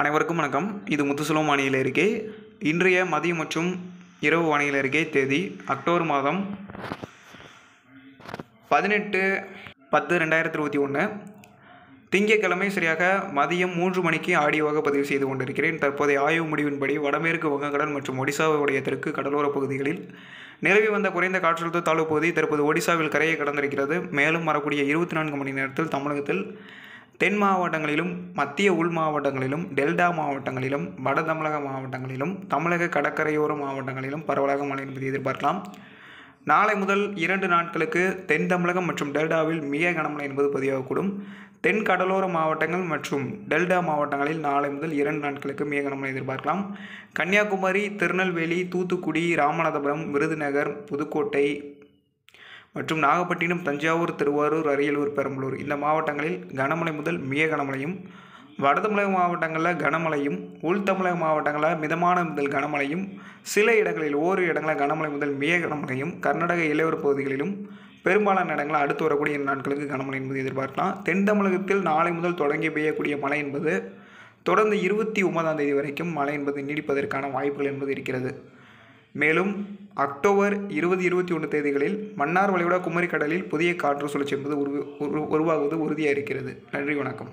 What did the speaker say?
அனைவருக்கும் வணக்கம். இது முத்துசுலம் வானிலை இருக்கே. இன்றைய மதியம் மற்றும் இரவு வானிலை இருக்கே தேதி அக்டோபர் மாதம் பதினெட்டு பத்து ரெண்டாயிரத்தி இருபத்தி ஒன்று. திங்கட்கிழமை சரியாக மதியம் மூன்று மணிக்கு ஆடியோவாக பதிவு செய்து கொண்டிருக்கிறேன். தற்போதைய ஆய்வு முடிவின்படி வடமேற்கு வங்கக்கடல் மற்றும் ஒடிசாவுடைய தெற்கு கடலோரப் பகுதிகளில் நிலவி வந்த குறைந்த காற்றழுத்த தாழ்வு பகுதி தற்போது ஒடிசாவில் கரையை கடந்திருக்கிறது. மேலும் வரக்கூடிய இருபத்தி நான்கு மணி நேரத்தில் தமிழகத்தில் தென் மாவட்டங்களிலும் மத்திய உள் மாவட்டங்களிலும் டெல்டா மாவட்டங்களிலும் வட தமிழக மாவட்டங்களிலும் தமிழக கடற்கரையோர மாவட்டங்களிலும் பரவலாக மழை என்பதை எதிர்பார்க்கலாம். நாளை முதல் இரண்டு நாட்களுக்கு தென் தமிழகம் மற்றும் டெல்டாவில் மிக கனமழை என்பது பதிவாகக்கூடும். தென் கடலோர மாவட்டங்கள் மற்றும் டெல்டா மாவட்டங்களில் நாளை முதல் இரண்டு நாட்களுக்கு மிக கனமழை எதிர்பார்க்கலாம். கன்னியாகுமரி திருநெல்வேலி தூத்துக்குடி ராமநாதபுரம் விருதுநகர் புதுக்கோட்டை மற்றும் நாகப்பட்டினம் தஞ்சாவூர் திருவாரூர் அரியலூர் பெரம்பலூர். இந்த மாவட்டங்களில் கனமழை முதல் மிக கனமழையும் வட தமிழக மாவட்டங்களில் கனமழையும் உள் தமிழக மாவட்டங்களில் மிதமான முதல் கனமழையும் சில இடங்களில் ஓரிரு இடங்களில் கனமழை முதல் மிக கனமழையும் கர்நாடக இளையோர் பகுதிகளிலும் பெரும்பாலான இடங்களில் அடுத்து வரக்கூடிய நாட்களுக்கு கனமழை என்பது எதிர்பார்க்கலாம். தென் தமிழகத்தில் நாளை முதல் தொடங்கி பெய்யக்கூடிய மழை என்பது தொடர்ந்து இருபத்தி ஒன்பதாம் தேதி வரைக்கும் மழை என்பது நீடிப்பதற்கான வாய்ப்புகள் என்பது இருக்கிறது. மேலும் அக்டோபர் இருபது இருபத்தி ஒன்று தேதிகளில் மன்னார் வளைகுடா குமரி கடலில் புதிய காற்று சுழற்சி என்பது உருவாகுவது உறுதியாக இருக்கிறது. நன்றி வணக்கம்.